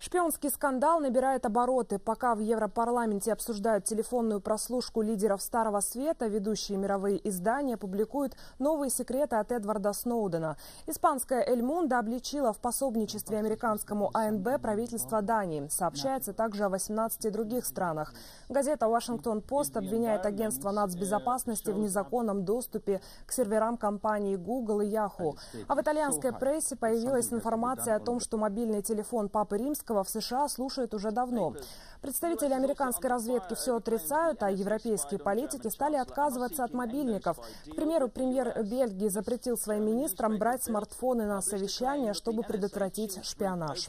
Шпионский скандал набирает обороты. Пока в Европарламенте обсуждают телефонную прослушку лидеров Старого Света, ведущие мировые издания публикуют новые секреты от Эдварда Сноудена. Испанская «Эль Мунда» обличила в пособничестве американскому АНБ правительство Дании. Сообщается также о 18 других странах. Газета «Вашингтон-Пост» обвиняет агентство нацбезопасности в незаконном доступе к серверам компаний Google и Yahoo. А в итальянской прессе появилась информация о том, что мобильный телефон Папы Римского в США слушают уже давно. Представители американской разведки все отрицают, а европейские политики стали отказываться от мобильников. К примеру, премьер Бельгии запретил своим министрам брать смартфоны на совещания, чтобы предотвратить шпионаж.